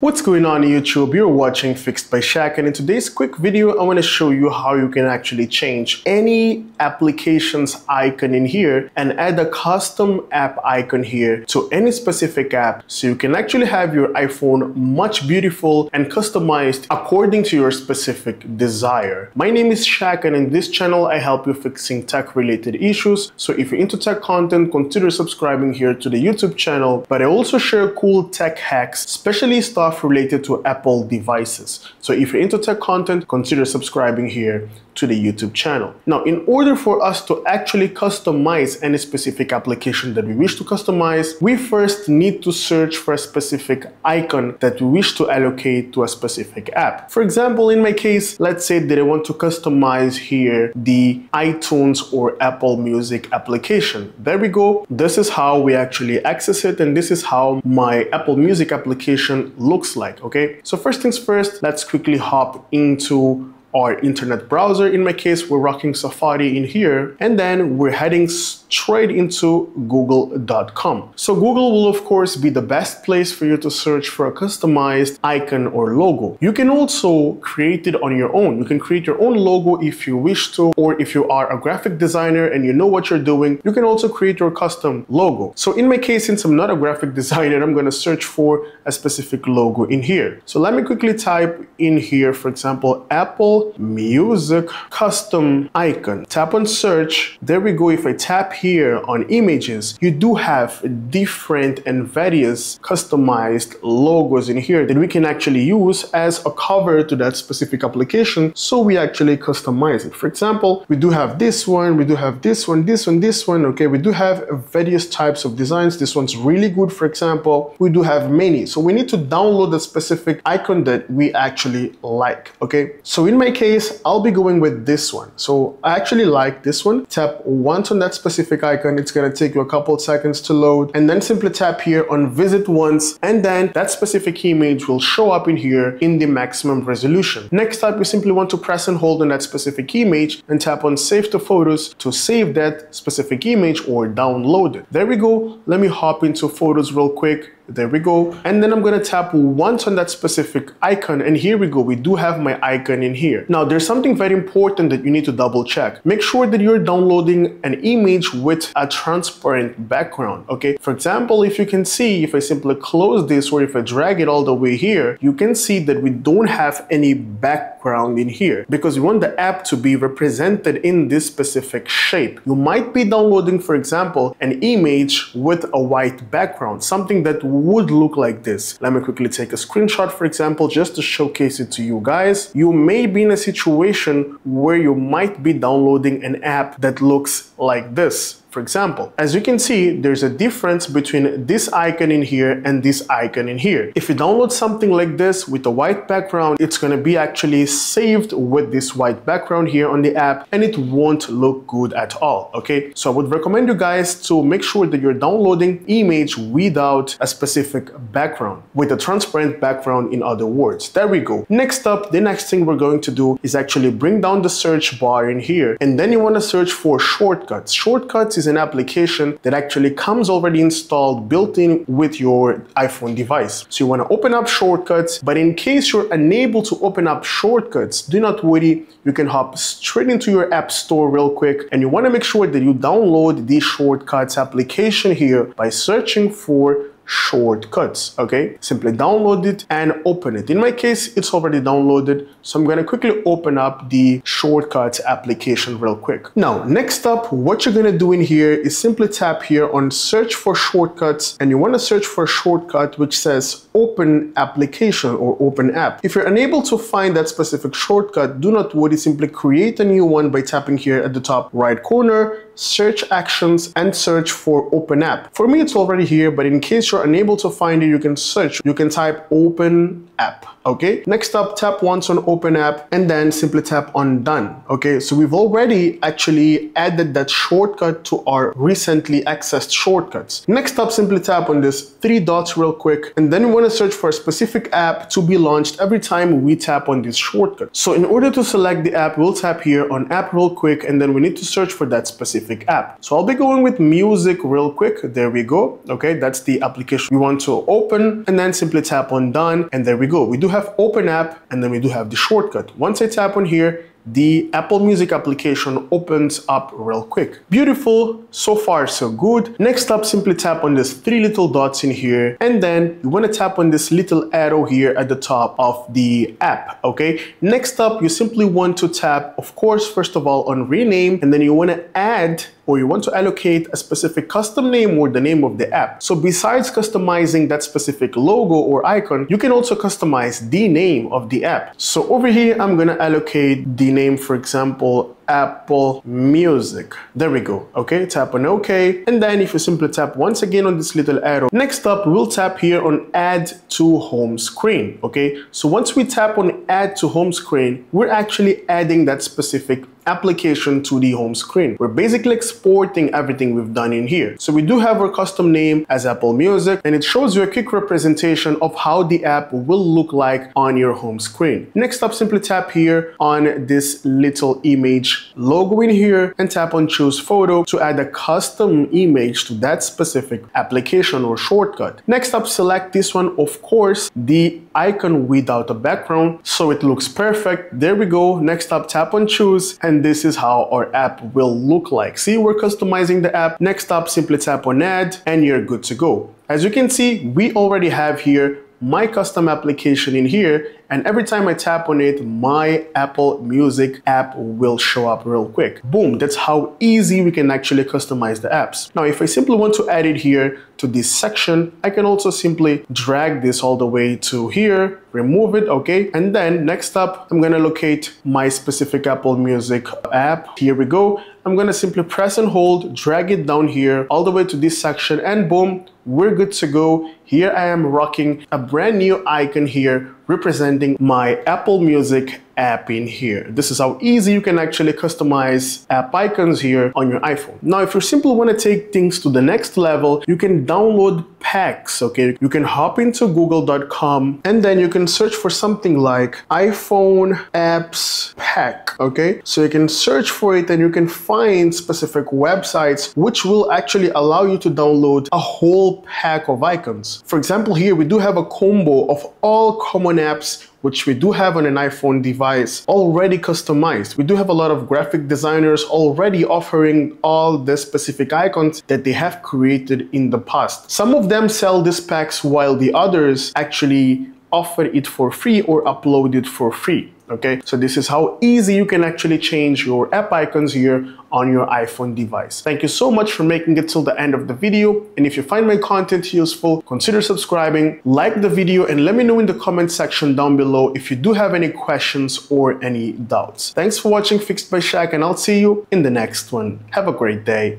What's going on YouTube? You're watching Fixed by Chaq and in today's quick video I want to show you how you can actually change any application's icon in here and add a custom app icon here to any specific app so you can actually have your iPhone much beautiful and customized according to your specific desire. My name is Chaq and in this channel I help you fixing tech related issues so if you're into tech content consider subscribing here to the YouTube channel but I also share cool tech hacks especially stuff stuff related to Apple devices. So if you're into tech content, consider subscribing here to the YouTube channel. Now, in order for us to actually customize any specific application that we wish to customize, we first need to search for a specific icon that we wish to allocate to a specific app. For example, in my case, let's say that I want to customize here the iTunes or Apple Music application. There we go. This is how we actually access it and this is how my Apple Music application looks like, okay? So first things first, let's quickly hop into our internet browser. In my case, we're rocking Safari in here, and then we're heading straight into google.com. So Google will of course be the best place for you to search for a customized icon or logo. You can also create it on your own. You can create your own logo if you wish to, or if you are a graphic designer and you know what you're doing, you can also create your custom logo. So in my case, since I'm not a graphic designer, I'm gonna search for a specific logo in here. So let me quickly type in here, for example, Apple Music custom icon. Tap on search. There we go. If I tap here on images, you do have different and various customized logos in here that we can actually use as a cover to that specific application. So we actually customize it. For example, we do have this one, we do have this one, this one, this one. Okay, we do have various types of designs. This one's really good, for example. We do have many. So we need to download the specific icon that we actually like. Okay, so in my case, I'll be going with this one. So I actually like this one. Tap once on that specific icon. It's gonna take you a couple seconds to load and then simply tap here on visit once and then that specific image will show up in here in the maximum resolution. Next up, we simply want to press and hold on that specific image and tap on save to photos to save that specific image or download it. There we go. Let me hop into photos real quick there we go. And then I'm gonna tap once on that specific icon and here we go. We do have my icon in here. Now there's something very important that you need to double check. Make sure that you're downloading an image with a transparent background, okay? For example, if you can see, if I simply close this or if I drag it all the way here, you can see that we don't have any background in here because we want the app to be represented in this specific shape. You might be downloading, for example, an image with a white background, something that would look like this. Let me quickly take a screenshot, for example, just to showcase it to you guys. You may be in a situation where you might be downloading an app that looks like this. For example, as you can see, there's a difference between this icon in here and this icon in here. If you download something like this with a white background, it's going to be actually saved with this white background here on the app and it won't look good at all. Okay, so I would recommend you guys to make sure that you're downloading image without a specific background, with a transparent background in other words. There we go. Next up, the next thing we're going to do is actually bring down the search bar in here and then you want to search for shortcuts. Shortcuts is an application that actually comes already installed built in with your iPhone device. So you want to open up shortcuts, but in case you're unable to open up shortcuts, do not worry. You can hop straight into your app store real quick and you want to make sure that you download the shortcuts application here by searching for shortcuts okay? Simply download it and open it. In my case it's already downloaded so i'm going to quickly open up the shortcuts application real quick. Now next up what you're going to do in here is simply tap here on search for shortcuts and you want to search for a shortcut which says open application or open app. If you're unable to find that specific shortcut do not worry simply create a new one by tapping here at the top right corner search actions and search for open app for me it's already here but in case you're unable to find it, you can search. You can type open app. Okay. Next up, tap once on open app and then simply tap on done. Okay. So we've already actually added that shortcut to our recently accessed shortcuts. Next up, simply tap on this three dots real quick. And then we want to search for a specific app to be launched every time we tap on this shortcut. So in order to select the app, we'll tap here on app real quick. And then we need to search for that specific specific app. So I'll be going with music real quick. There we go. Okay, that's the application we want to open and then simply tap on done. And there we go. We do have open app and then we do have the shortcut. Once I tap on here, the Apple Music application opens up real quick. Beautiful, so far so good. Next up, simply tap on these three little dots in here and then you want to tap on this little arrow here at the top of the app, okay? Next up, you simply want to tap, of course, first of all on rename and then you want to add or you want to allocate a specific custom name or the name of the app. So besides customizing that specific logo or icon, you can also customize the name of the app. So over here, I'm gonna allocate the name, for example, Apple Music. There we go. Okay, tap on OK. And then if you simply tap once again on this little arrow, next up, we'll tap here on add to home screen. Okay, so once we tap on add to home screen, we're actually adding that specific application to the home screen. We're basically exporting everything we've done in here. So we do have our custom name as Apple Music and it shows you a quick representation of how the app will look like on your home screen. Next up, simply tap here on this little image logo in here and tap on choose photo to add a custom image to that specific application or shortcut. Next up, select this one, of course, the icon without a background so it looks perfect. There we go. Next up, tap on choose and this is how our app will look like. See, we're customizing the app. Next up, simply tap on add and you're good to go. As you can see, we already have here my custom application in here and every time I tap on it, my Apple Music app will show up real quick. Boom, that's how easy we can actually customize the apps. Now, if I simply want to add it here to this section, I can also simply drag this all the way to here, remove it, okay? And then next up, I'm gonna locate my specific Apple Music app. Here we go. I'm gonna simply press and hold, drag it down here, all the way to this section, and boom, we're good to go. Here I am rocking a brand new icon here representing my Apple Music app in here. This is how easy you can actually customize app icons here on your iPhone. Now, if you simply want to take things to the next level, you can download packs, okay? You can hop into google.com and then you can search for something like iPhone apps pack, okay? So you can search for it and you can find specific websites which will actually allow you to download a whole pack of icons. For example, here we do have a combo of all common apps which we do have on an iPhone device already customized. We do have a lot of graphic designers already offering all the specific icons that they have created in the past. Some of them sell these packs while the others actually offer it for free or upload it for free okay? So this is how easy you can actually change your app icons here on your iphone device. Thank you so much for making it till the end of the video. And if you find my content useful consider subscribing like the video and let me know in the comment section down below if you do have any questions or any doubts. Thanks for watching fixed by Chaq and i'll see you in the next one. Have a great day